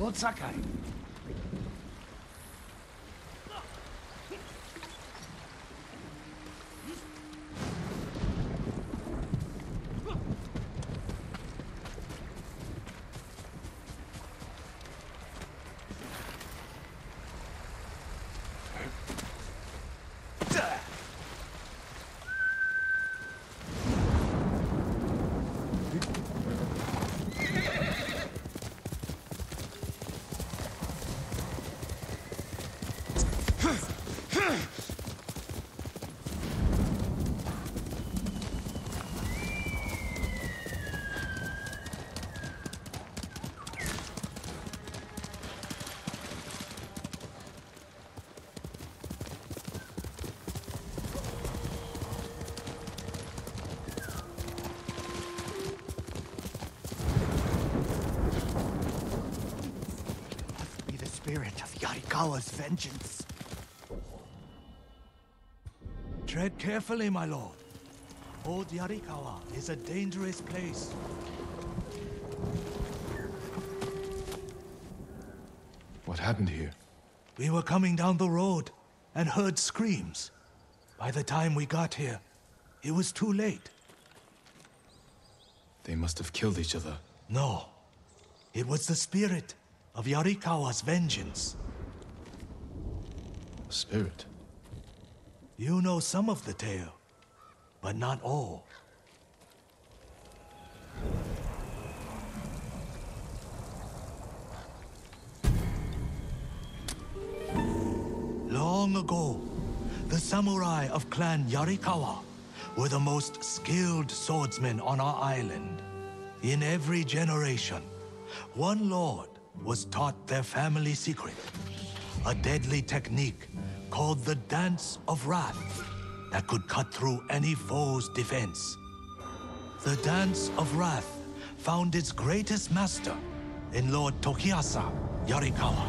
Lord Sakai. Yarikawa's vengeance. Tread carefully, my lord. Old Yarikawa is a dangerous place. What happened here? We were coming down the road and heard screams. By the time we got here, it was too late. They must have killed each other. No, it was the spirit of Yarikawa's vengeance. Spirit. You know some of the tale, but not all. Long ago, the samurai of clan Yarikawa were the most skilled swordsmen on our island. In every generation, one lord was taught their family secret, a deadly technique called the Dance of Wrath that could cut through any foe's defense. The Dance of Wrath found its greatest master in Lord Tokiasa Yarikawa.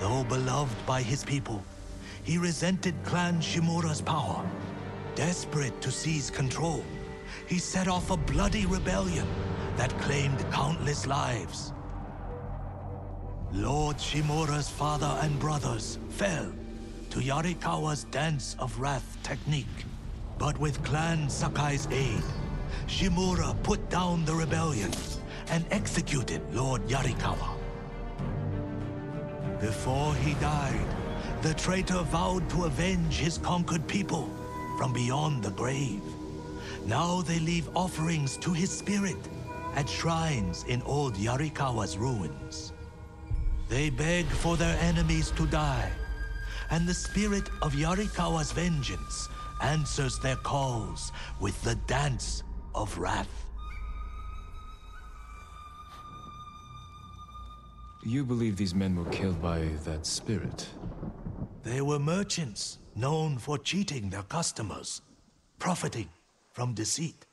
Though beloved by his people, he resented Clan Shimura's power. Desperate to seize control, he set off a bloody rebellion that claimed countless lives. Lord Shimura's father and brothers fell to Yarikawa's Dance of Wrath technique. But with Clan Sakai's aid, Shimura put down the rebellion and executed Lord Yarikawa. Before he died, the traitor vowed to avenge his conquered people from beyond the grave. Now they leave offerings to his spirit at shrines in old Yarikawa's ruins. They beg for their enemies to die, and the spirit of Yarikawa's vengeance answers their calls with the Dance of Wrath. You believe these men were killed by that spirit? They were merchants known for cheating their customers, profiting from deceit.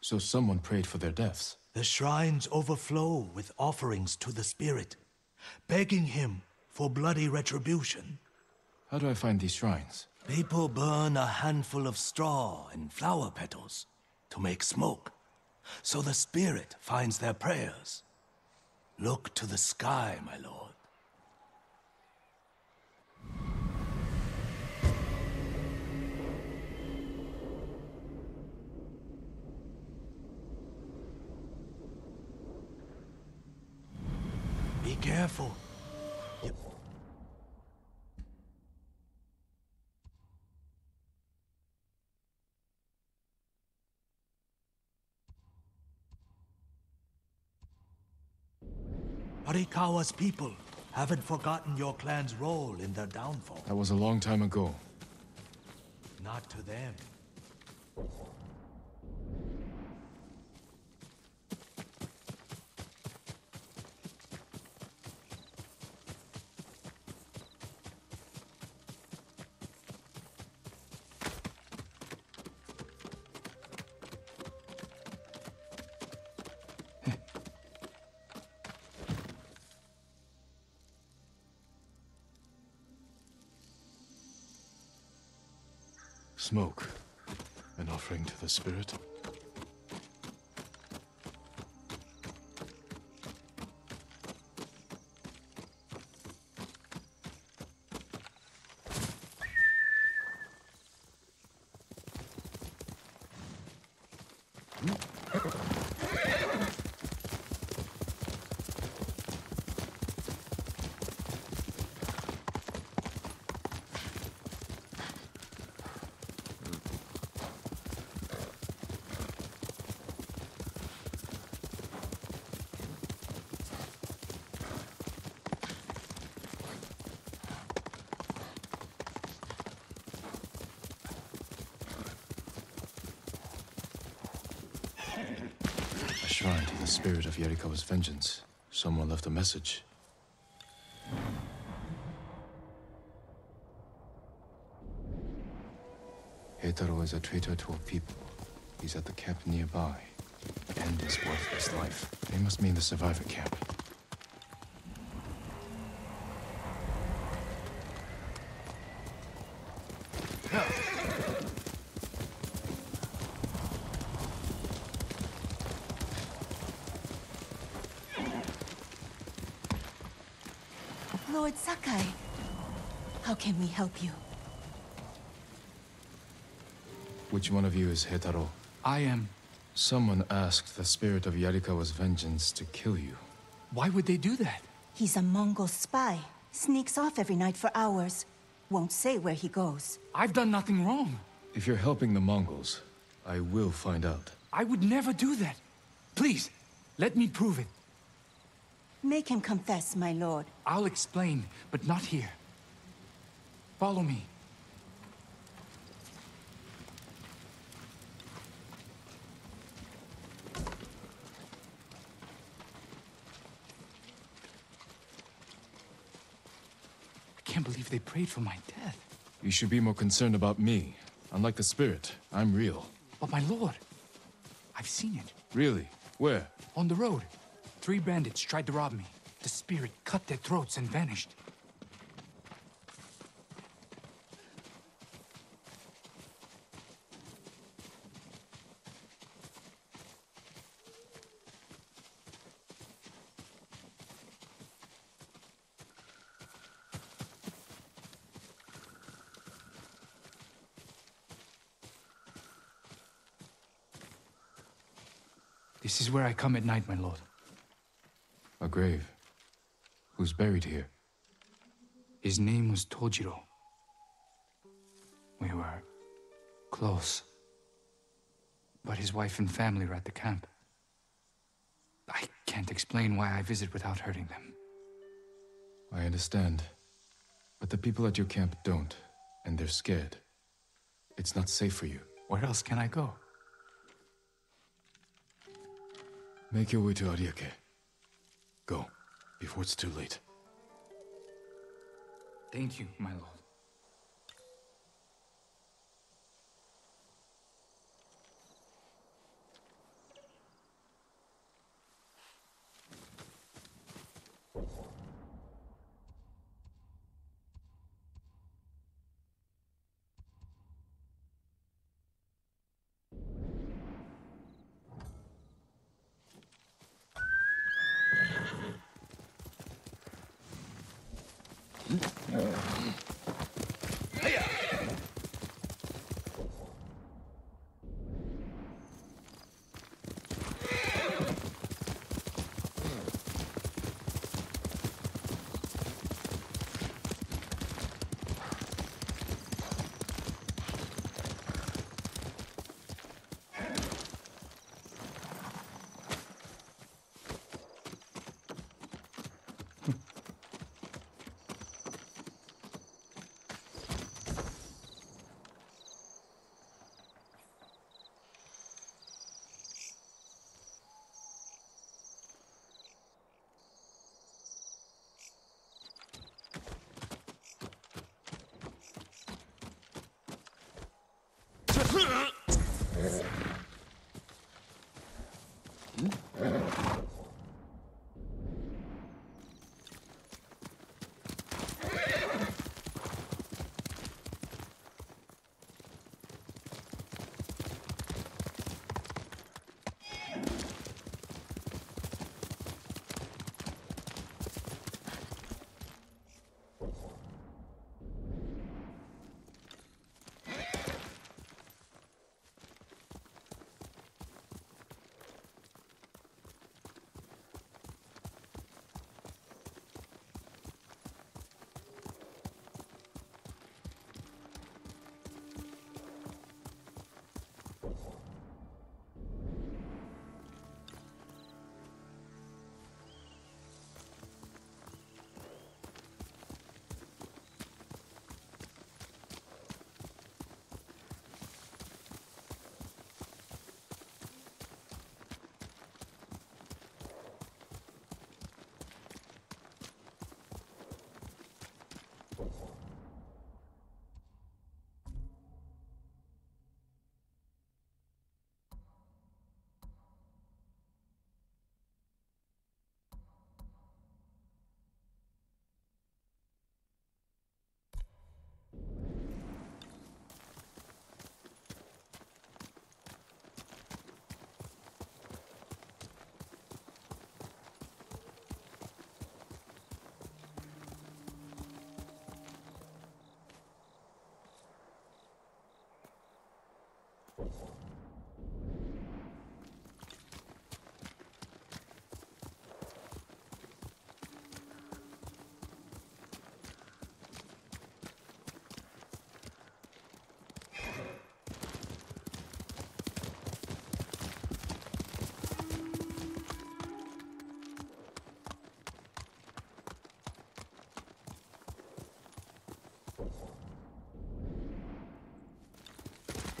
So someone prayed for their deaths. The shrines overflow with offerings to the spirit, begging him for bloody retribution. How do I find these shrines? People burn a handful of straw and flower petals to make smoke, so the spirit finds their prayers. Look to the sky, my lord. Be careful. Yarikawa's people haven't forgotten your clan's role in their downfall. That was a long time ago. Not to them. The spirit of Yarikawa's vengeance. Someone left a message. Heitaro is a traitor to our people. He's at the camp nearby. End his worthless life. They must mean the survivor camp. Lord Sakai, how can we help you? Which one of you is Heitaro? I am. Someone asked the spirit of Yarikawa's vengeance to kill you. Why would they do that? He's a Mongol spy. Sneaks off every night for hours. Won't say where he goes. I've done nothing wrong. If you're helping the Mongols, I will find out. I would never do that. Please, let me prove it. Make him confess, my lord. I'll explain, but not here. Follow me. I can't believe they prayed for my death. You should be more concerned about me. Unlike the spirit, I'm real. But my lord, I've seen it. Really? Where? On the road. Three bandits tried to rob me. The spirit cut their throats and vanished. This is where I come at night, my lord. A grave. Who's buried here? His name was Tojiro. We were close. But his wife and family were at the camp. I can't explain why I visit without hurting them. I understand. But the people at your camp don't, and they're scared. It's not safe for you. Where else can I go? Make your way to Ariake. Go, before it's too late. Thank you, my lord. えっ?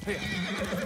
Here.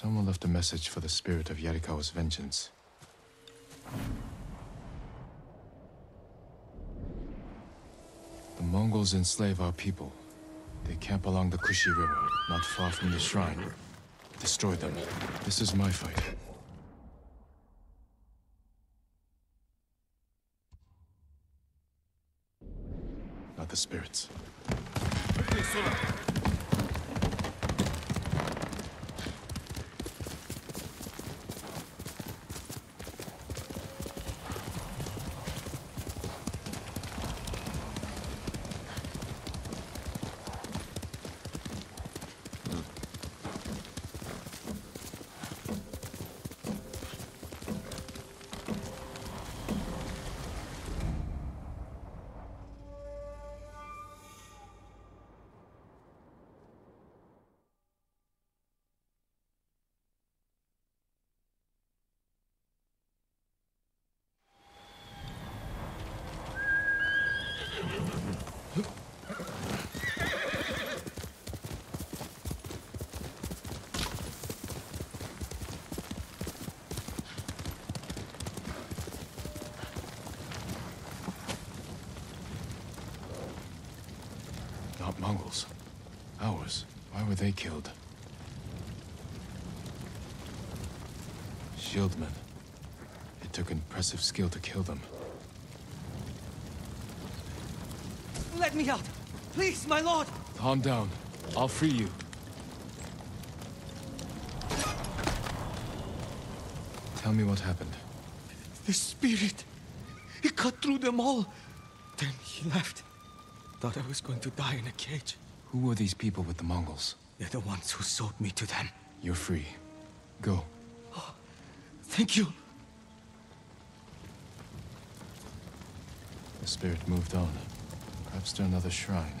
Someone left a message for the spirit of Yarikawa's vengeance. The Mongols enslave our people. They camp along the Kushi River, not far from the shrine. Destroy them. This is my fight. Not the spirits. Not Mongols. Ours. Why were they killed? Shieldmen. It took impressive skill to kill them. Let me out! Please, my lord! Calm down. I'll free you. Tell me what happened. The spirit! He cut through them all! Then he left. Thought I was going to die in a cage. Who were these people with the Mongols? They're the ones who sold me to them. You're free. Go. Oh, thank you. The spirit moved on. Perhaps to another shrine.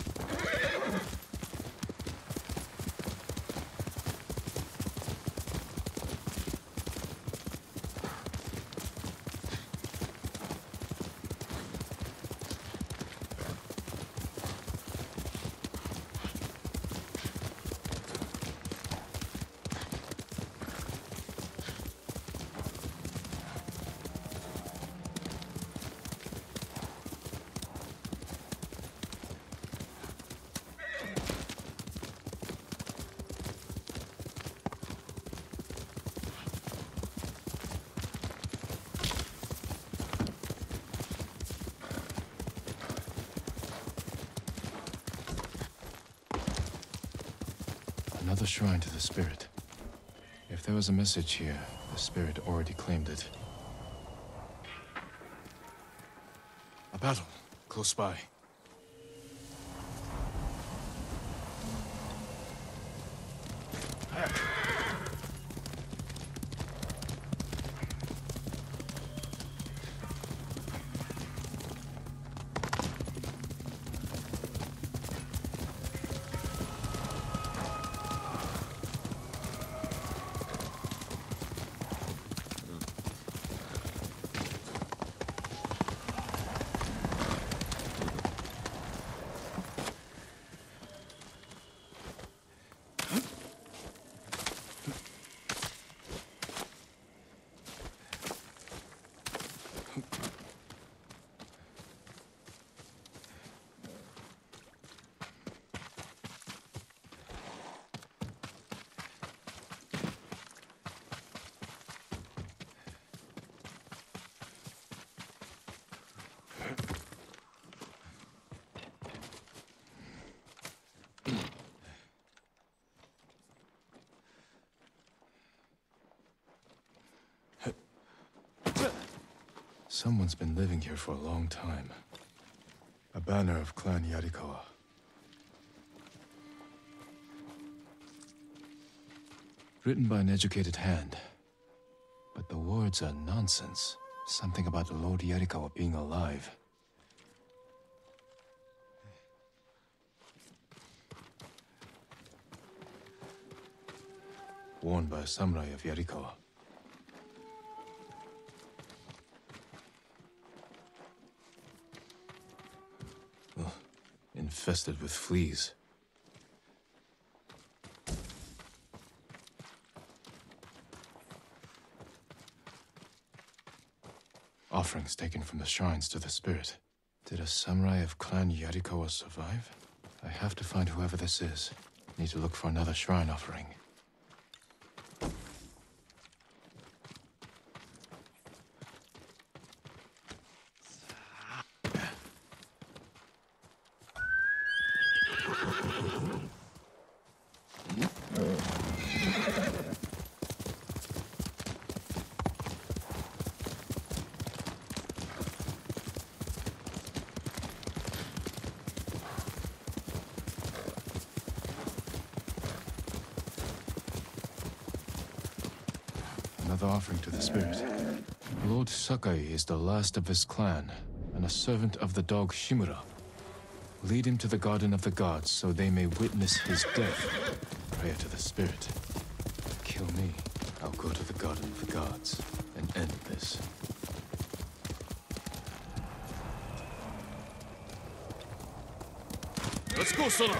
Another shrine to the spirit. If there was a message here, the spirit already claimed it. A battle, close by. Someone's been living here for a long time. A banner of Clan Yarikawa. Written by an educated hand. But the words are nonsense. Something about the Lord Yarikawa being alive. Worn by a samurai of Yarikawa. Infested with fleas. Offerings taken from the shrines to the spirit. Did a samurai of Clan Yarikawa survive? I have to find whoever this is. Need to look for another shrine offering. Offering to the spirit. Lord Sakai is the last of his clan, and a servant of the dog Shimura. Lead him to the Garden of the Gods so they may witness his death. Prayer to the spirit. Kill me. I'll go to the Garden of the Gods and end this. Let's go, Sora!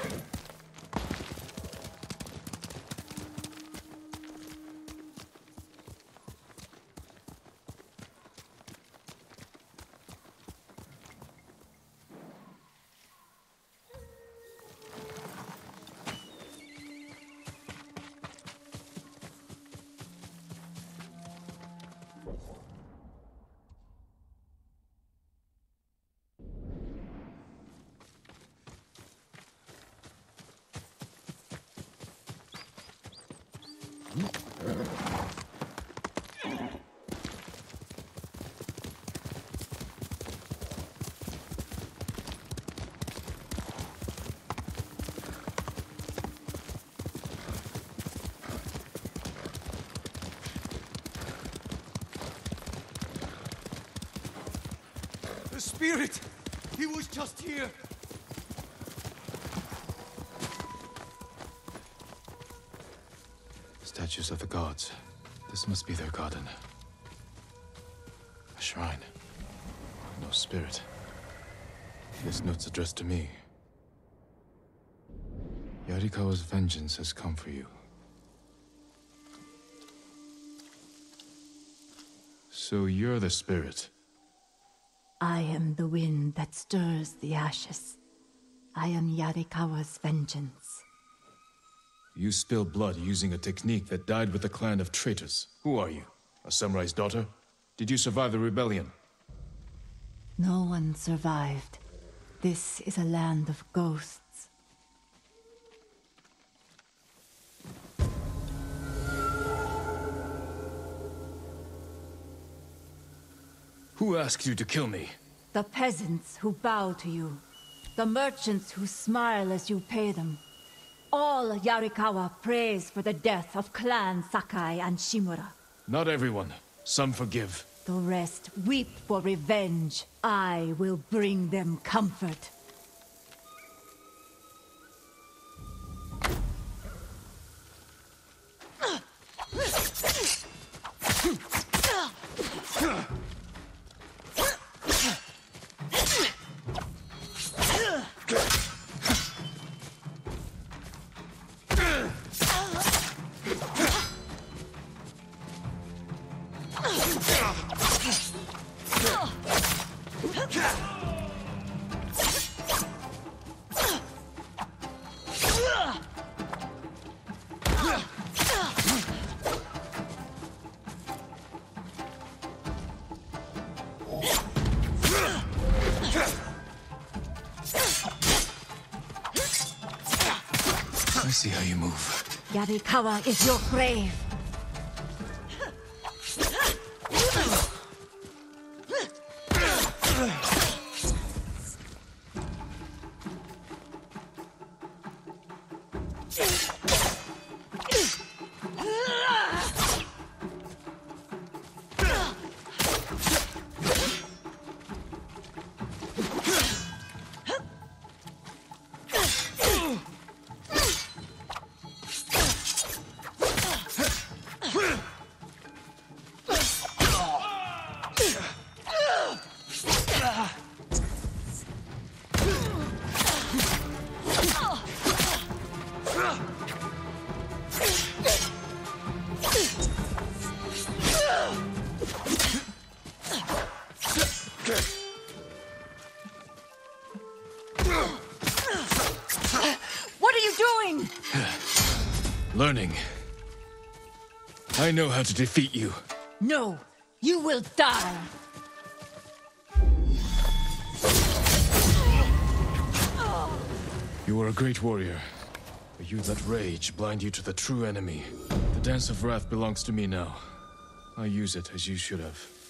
Spirit! He was just here! Statues of the gods. This must be their garden. A shrine. No spirit. This note's addressed to me. Yarikawa's vengeance has come for you. So you're the spirit. I am the wind that stirs the ashes. I am Yarikawa's vengeance. You spill blood using a technique that died with a clan of traitors. Who are you? A samurai's daughter? Did you survive the rebellion? No one survived. This is a land of ghosts. Who asked you to kill me? The peasants who bow to you. The merchants who smile as you pay them. All Yarikawa prays for the death of Clan Sakai and Shimura. Not everyone. Some forgive. The rest weep for revenge. I will bring them comfort. See how you move. Yarikawa is your grave. What I know how to defeat you. No, you will die. You are a great warrior. But you let rage blind you to the true enemy. The Dance of Wrath belongs to me now. I use it as you should have.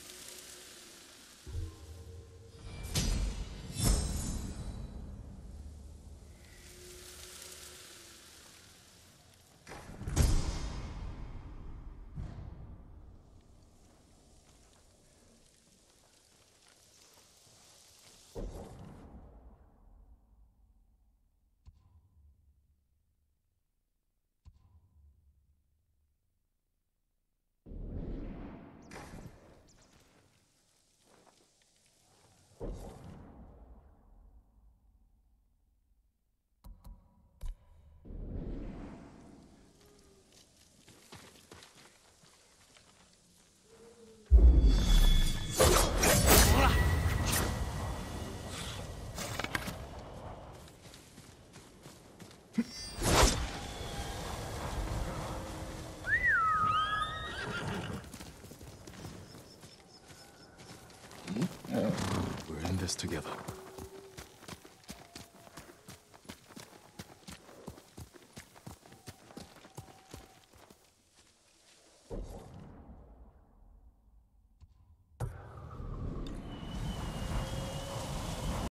This together.